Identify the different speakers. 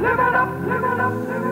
Speaker 1: Living up, living up, living up.